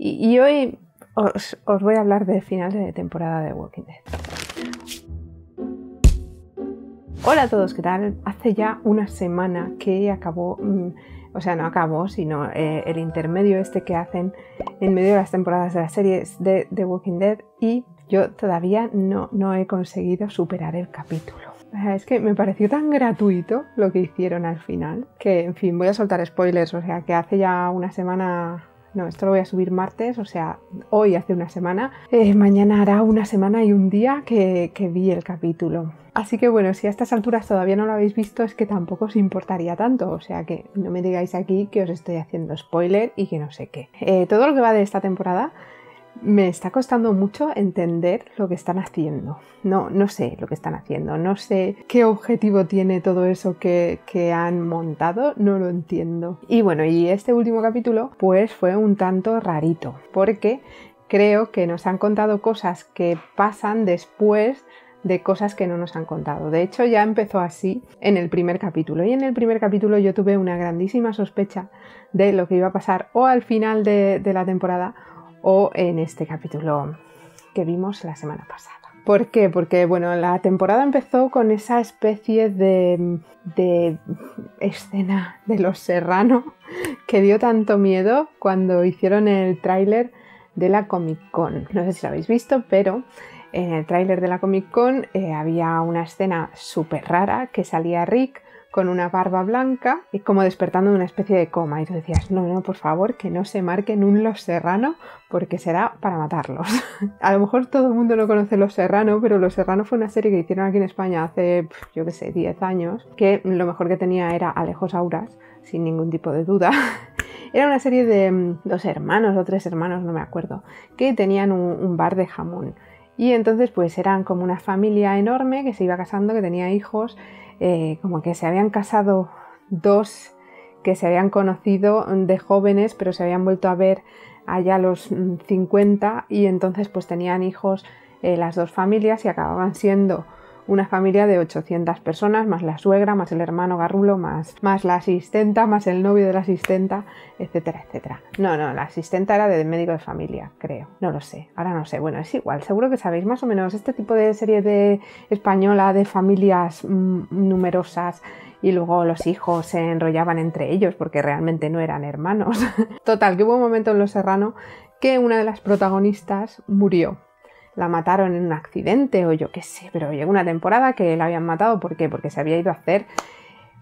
Y, hoy os, voy a hablar de final de temporada de Walking Dead. Hola a todos, ¿qué tal? Hace ya una semana que acabó, mm, o sea, no acabó, sino eh, el intermedio este que hacen en medio de las temporadas de las series de The Walking Dead y yo todavía no, no he conseguido superar el capítulo. Es que me pareció tan gratuito lo que hicieron al final que, en fin, voy a soltar spoilers, o sea, que hace ya una semana no, esto lo voy a subir martes, o sea, hoy hace una semana. Eh, mañana hará una semana y un día que, vi el capítulo. Así que bueno, si a estas alturas todavía no lo habéis visto, es que tampoco os importaría tanto. O sea que no me digáis aquí que os estoy haciendo spoiler y que no sé qué. Eh, todo lo que va de esta temporada me está costando mucho entender lo que están haciendo. No, no sé lo que están haciendo, no sé qué objetivo tiene todo eso que, que, han montado, no lo entiendo. Y bueno, y este último capítulo pues fue un tanto rarito, porque creo que nos han contado cosas que pasan después de cosas que no nos han contado. De hecho, ya empezó así en el primer capítulo. Y en el primer capítulo yo tuve una grandísima sospecha de lo que iba a pasar o al final de, de la temporada o en este capítulo que vimos la semana pasada. ¿Por qué? Porque bueno, la temporada empezó con esa especie de, de escena de los Serrano que dio tanto miedo cuando hicieron el tráiler de la Comic Con. No sé si lo habéis visto, pero en el tráiler de la Comic Con eh, había una escena súper rara que salía Rick con una barba blanca y como despertando de una especie de coma. Y tú decías, no, no, por favor, que no se marquen un Los Serrano porque será para matarlos. a lo mejor todo el mundo no conoce Los Serrano, pero Los Serrano fue una serie que hicieron aquí en España hace, yo qué sé, 10 años, que lo mejor que tenía era Alejos Auras, sin ningún tipo de duda. Era una serie de mm, dos hermanos o tres hermanos, no me acuerdo, que tenían un bar de jamón. Y entonces pues eran como una familia enorme que se iba casando, que tenía hijos eh, como que se habían casado dos que se habían conocido de jóvenes, pero se habían vuelto a ver allá a los 50 mm, y entonces pues tenían hijos eh, las dos familias y acababan siendo una familia de 800 personas, más la suegra, más el hermano garrulo, más, más la asistenta, más el novio de la asistenta, etcétera, etcétera. No, no, la asistenta era de médico de familia, creo. No lo sé, ahora no sé. Bueno, es igual, seguro que sabéis más o menos este tipo de serie de española de familias mm, numerosas y luego los hijos se enrollaban entre ellos porque realmente no eran hermanos. Total, que hubo un momento en Los Serrano que una de las protagonistas murió la mataron en un accidente o yo qué sé, pero llegó una temporada que la habían matado, ¿por qué? Porque se había ido a hacer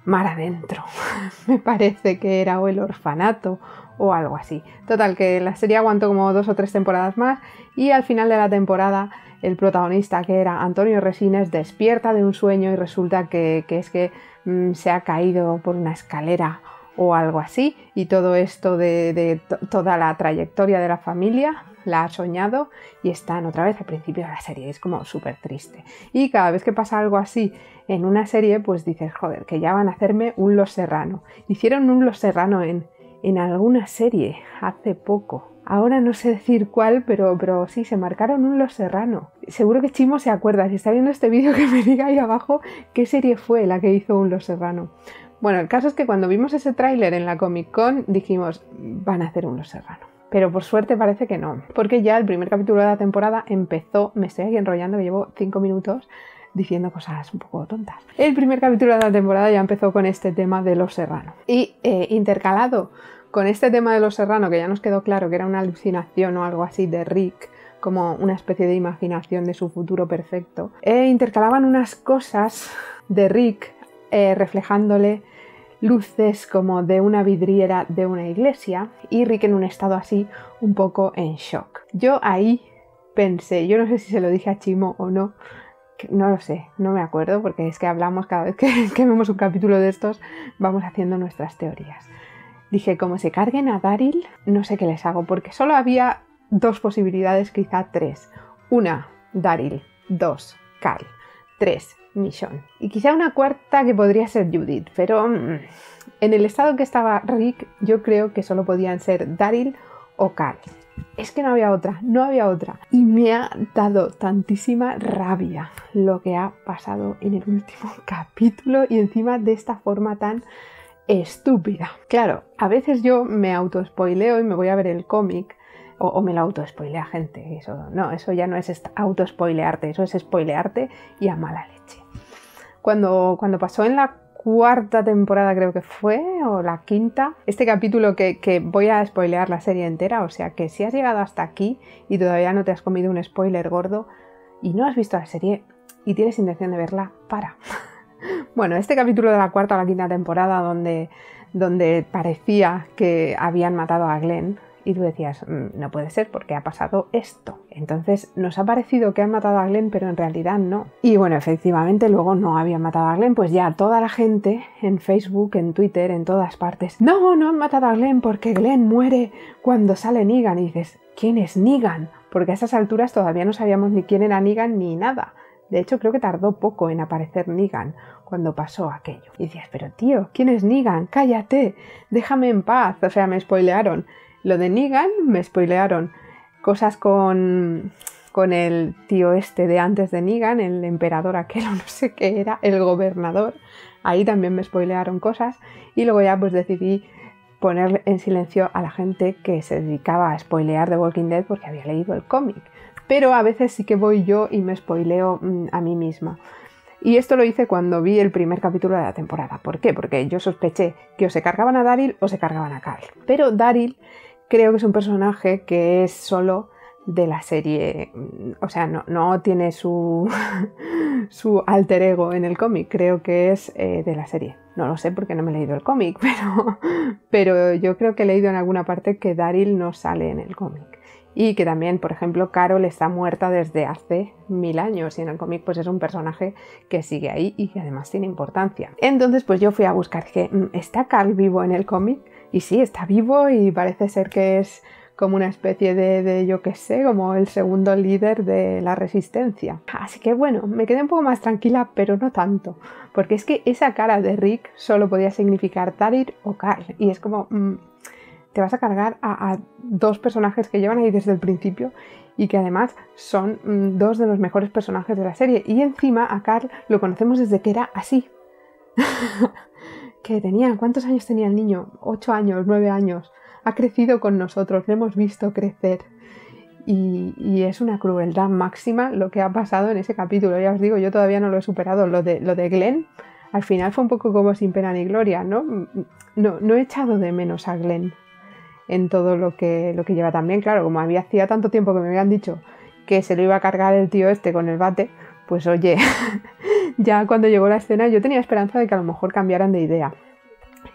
mar adentro. Me parece que era o el orfanato o algo así. Total, que la serie aguantó como dos o tres temporadas más y al final de la temporada el protagonista, que era Antonio Resines, despierta de un sueño y resulta que, es que mm, se ha caído por una escalera o algo así y todo esto de, toda la trayectoria de la familia la ha soñado y están otra vez al principio de la serie. Es como súper triste. Y cada vez que pasa algo así en una serie, pues dices, joder, que ya van a hacerme un Los Serrano. Hicieron un Los Serrano en, en alguna serie hace poco. Ahora no sé decir cuál, pero, pero sí, se marcaron un Los Serrano. Seguro que Chimo se acuerda. Si está viendo este vídeo, que me diga ahí abajo qué serie fue la que hizo un Los Serrano. Bueno, el caso es que cuando vimos ese tráiler en la Comic Con dijimos, van a hacer un Los Serrano. Pero por suerte parece que no, porque ya el primer capítulo de la temporada empezó, me estoy aquí enrollando, me llevo 5 minutos diciendo cosas un poco tontas. El primer capítulo de la temporada ya empezó con este tema de Los Serrano. Y eh, intercalado con este tema de Los Serrano, que ya nos quedó claro que era una alucinación o algo así de Rick, como una especie de imaginación de su futuro perfecto, e intercalaban unas cosas de Rick eh, reflejándole luces como de una vidriera de una iglesia y Rick en un estado así un poco en shock. Yo ahí pensé, yo no sé si se lo dije a Chimo o no, no lo sé, no me acuerdo porque es que hablamos cada vez que, vemos un capítulo de estos, vamos haciendo nuestras teorías. Dije, como se carguen a Daryl, no sé qué les hago, porque solo había dos posibilidades, quizá tres. Una, Daryl. Dos, Carl. Tres, Michonne. Y quizá una cuarta que podría ser Judith, pero mm, en el estado que estaba Rick, yo creo que solo podían ser Daryl o Carl. Es que no había otra, no había otra. Y me ha dado tantísima rabia lo que ha pasado en el último capítulo y encima de esta forma tan estúpida. Claro, a veces yo me auto-spoileo y me voy a ver el cómic O, me lo auto-spoilea gente. Eso, no, eso ya no es auto-spoilearte, eso es spoilearte y a mala leche. Cuando, cuando pasó en la cuarta temporada creo que fue, o la quinta, este capítulo que, que, voy a spoilear la serie entera, o sea que si has llegado hasta aquí y todavía no te has comido un spoiler gordo y no has visto la serie y tienes intención de verla, para. bueno, este capítulo de la cuarta o la quinta temporada donde, donde parecía que habían matado a Glenn, y tú decías, mm, no puede ser porque ha pasado esto. Entonces nos ha parecido que han matado a Glenn, pero en realidad no. Y bueno, efectivamente luego no habían matado a Glenn, pues ya toda la gente en Facebook, en Twitter, en todas partes, no, no han matado a Glenn porque Glenn muere cuando sale Negan. Y dices, ¿quién es Negan? Porque a esas alturas todavía no sabíamos ni quién era Negan ni nada. De hecho, creo que tardó poco en aparecer Negan cuando pasó aquello. Y decías, pero tío, ¿quién es Negan? Cállate, déjame en paz. O sea, me spoilearon. Lo de Negan me spoilearon cosas con, con el tío este de antes de Negan, el emperador aquel o no sé qué era, el gobernador. Ahí también me spoilearon cosas y luego ya pues decidí poner en silencio a la gente que se dedicaba a spoilear The Walking Dead porque había leído el cómic. Pero a veces sí que voy yo y me spoileo mm, a mí misma. Y esto lo hice cuando vi el primer capítulo de la temporada. ¿Por qué? Porque yo sospeché que o se cargaban a Daryl o se cargaban a Carl. Pero Daryl creo que es un personaje que es solo de la serie, o sea, no, tiene su, su alter ego en el cómic, creo que es eh, de la serie. No lo sé porque no me he leído el cómic, pero, pero yo creo que he leído en alguna parte que Daryl no sale en el cómic. Y que también, por ejemplo, Carol está muerta desde hace mil años y en el cómic pues es un personaje que sigue ahí y que además tiene importancia. Entonces pues yo fui a buscar que mm, está Carl vivo en el cómic y sí, está vivo y parece ser que es como una especie de, yo qué sé, como el segundo líder de la resistencia. Así que bueno, me quedé un poco más tranquila, pero no tanto, porque es que esa cara de Rick solo podía significar Tarir o Carl, y es como, mm, te vas a cargar a, dos personajes que llevan ahí desde el principio y que además son mm, dos de los mejores personajes de la serie, y encima a Carl lo conocemos desde que era así. que tenía, ¿cuántos años tenía el niño? Ocho años, nueve años. Ha crecido con nosotros, le hemos visto crecer. Y, es una crueldad máxima lo que ha pasado en ese capítulo. Ya os digo, yo todavía no lo he superado. Lo de, lo de Glenn, al final fue un poco como sin pena ni gloria, ¿no? No, no he echado de menos a Glenn en todo lo que, lo que lleva también. Claro, como había hacía tanto tiempo que me habían dicho que se lo iba a cargar el tío este con el bate, pues oye, ya cuando llegó la escena yo tenía esperanza de que a lo mejor cambiaran de idea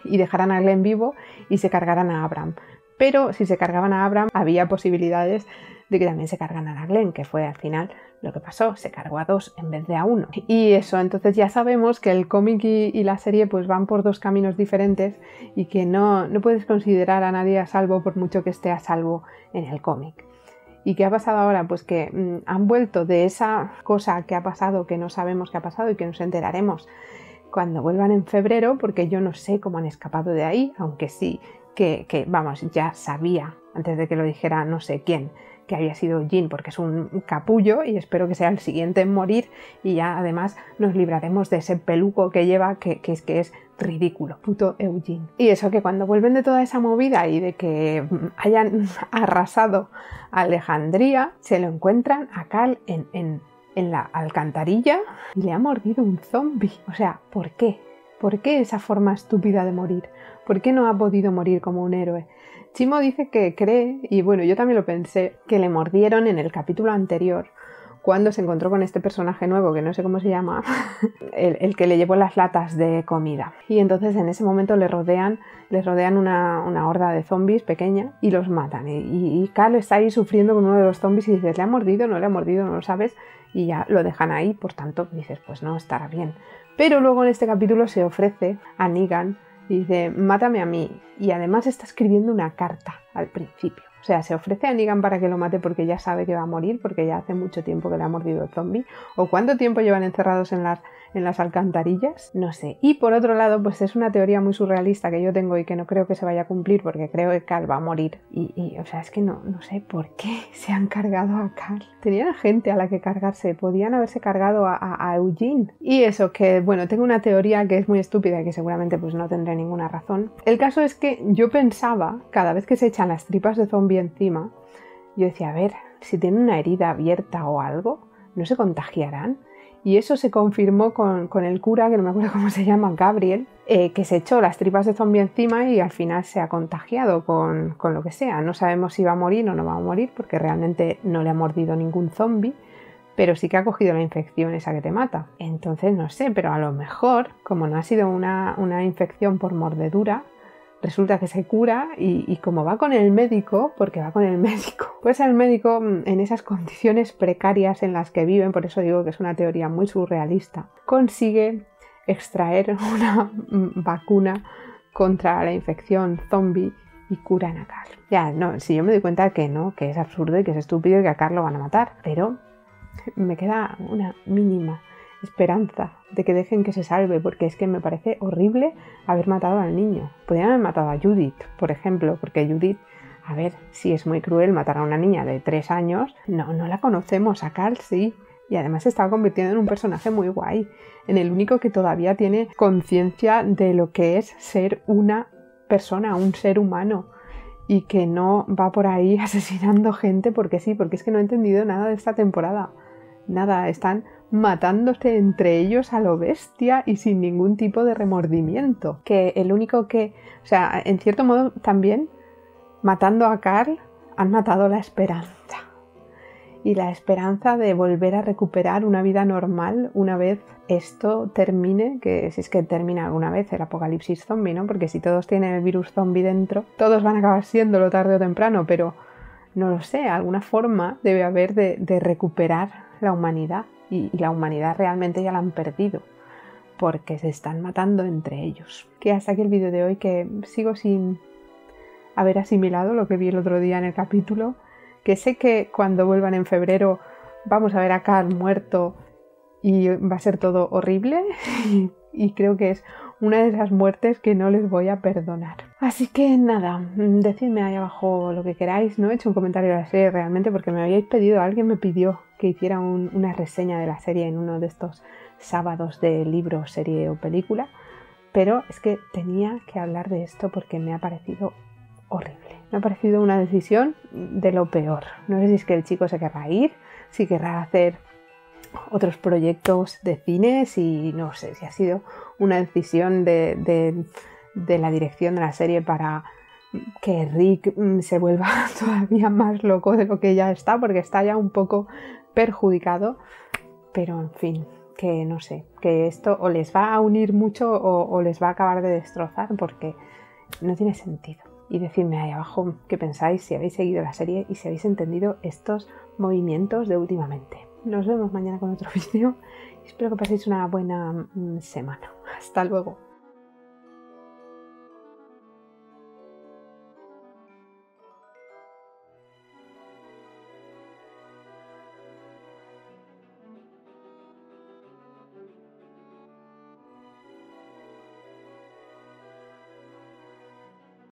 y dejaran a Glenn vivo y se cargaran a Abraham. Pero si se cargaban a Abraham había posibilidades de que también se cargaran a Glenn, que fue al final lo que pasó, se cargó a dos en vez de a uno. Y eso, entonces ya sabemos que el cómic y, la serie pues van por dos caminos diferentes y que no, no puedes considerar a nadie a salvo por mucho que esté a salvo en el cómic. ¿Y qué ha pasado ahora? Pues que mm, han vuelto de esa cosa que ha pasado, que no sabemos qué ha pasado y que nos enteraremos cuando vuelvan en febrero, porque yo no sé cómo han escapado de ahí, aunque sí que, que vamos, ya sabía antes de que lo dijera no sé quién, que había sido Jean, porque es un capullo y espero que sea el siguiente en morir y ya además nos libraremos de ese peluco que lleva, que, es que es ridículo, puto Eugene. Y eso que cuando vuelven de toda esa movida y de que hayan arrasado Alejandría, se lo encuentran a Cal en, en, en la alcantarilla y le ha mordido un zombie. O sea, ¿por qué? ¿Por qué esa forma estúpida de morir? ¿Por qué no ha podido morir como un héroe? Chimo dice que cree, y bueno, yo también lo pensé, que le mordieron en el capítulo anterior cuando se encontró con este personaje nuevo, que no sé cómo se llama, el, que le llevó las latas de comida. Y entonces en ese momento le rodean, les rodean una, horda de zombies pequeña y los matan. Y, y Carl está ahí sufriendo con uno de los zombies y dices, ¿le ha mordido? ¿No le ha mordido? ¿No lo sabes? Y ya lo dejan ahí, por tanto dices, pues no, estará bien. Pero luego en este capítulo se ofrece a Negan y dice, mátame a mí. Y además está escribiendo una carta al principio. O sea, se ofrece a Negan para que lo mate porque ya sabe que va a morir, porque ya hace mucho tiempo que le ha mordido el zombie. ¿O cuánto tiempo llevan encerrados en las, en las alcantarillas? No sé. Y por otro lado, pues es una teoría muy surrealista que yo tengo y que no creo que se vaya a cumplir porque creo que Carl va a morir. Y, o sea, es que no, no sé por qué se han cargado a Carl. Tenían gente a la que cargarse, podían haberse cargado a, Eugene. Y eso, que bueno, tengo una teoría que es muy estúpida y que seguramente pues no tendré ninguna razón. El caso es que yo pensaba, cada vez que se echan las tripas de zombie encima, yo decía, a ver, si tienen una herida abierta o algo, ¿no se contagiarán? Y eso se confirmó con, el cura, que no me acuerdo cómo se llama, Gabriel, eh, que se echó las tripas de zombie encima y al final se ha contagiado con, con, lo que sea. No sabemos si va a morir o no va a morir porque realmente no le ha mordido ningún zombie, pero sí que ha cogido la infección esa que te mata. Entonces no sé, pero a lo mejor, como no ha sido una, una infección por mordedura, resulta que se cura y, como va con el médico, porque va con el médico, pues el médico mm, en esas condiciones precarias en las que viven, por eso digo que es una teoría muy surrealista, consigue extraer una mm, vacuna contra la infección zombie y curan a Carl. Ya, no, si yo me doy cuenta que no, que es absurdo y que es estúpido y que a Carl lo van a matar, pero me queda una mínima esperanza de que dejen que se salve, porque es que me parece horrible haber matado al niño. Podrían haber matado a Judith, por ejemplo, porque Judith, a ver, si es muy cruel matar a una niña de tres años, no, no la conocemos, a Carl sí. Y además se estaba convirtiendo en un personaje muy guay, en el único que todavía tiene conciencia de lo que es ser una persona, un ser humano y que no va por ahí asesinando gente porque sí, porque es que no he entendido nada de esta temporada. Nada, están matándose entre ellos a lo bestia y sin ningún tipo de remordimiento. Que el único que, o sea, en cierto modo también, matando a Carl, han matado la esperanza. Y la esperanza de volver a recuperar una vida normal una vez esto termine, que si es que termina alguna vez el apocalipsis zombie, ¿no? Porque si todos tienen el virus zombie dentro, todos van a acabar siéndolo tarde o temprano, pero no lo sé, alguna forma debe haber de, recuperar la humanidad y, la humanidad realmente ya la han perdido porque se están matando entre ellos. Que hasta aquí el vídeo de hoy que sigo sin haber asimilado lo que vi el otro día en el capítulo, que sé que cuando vuelvan en febrero vamos a ver a Carl muerto y va a ser todo horrible y creo que es una de esas muertes que no les voy a perdonar. Así que nada, decidme ahí abajo lo que queráis. No he hecho un comentario de la serie realmente porque me habíais pedido, alguien me pidió que hiciera una reseña de la serie en uno de estos sábados de libro, serie o película. Pero es que tenía que hablar de esto porque me ha parecido horrible. Me ha parecido una decisión de lo peor. No sé si es que el chico se querrá ir, si querrá hacer otros proyectos de cine, si no sé, si ha sido una decisión de, la dirección de la serie para que Rick mm, se vuelva todavía más loco de lo que ya está, porque está ya un poco perjudicado, pero en fin, que no sé, que esto o les va a unir mucho o, les va a acabar de destrozar porque no tiene sentido. Y decidme ahí abajo qué pensáis, si habéis seguido la serie y si habéis entendido estos movimientos de últimamente. Nos vemos mañana con otro vídeo. Espero que paséis una buena mm, semana. Hasta luego.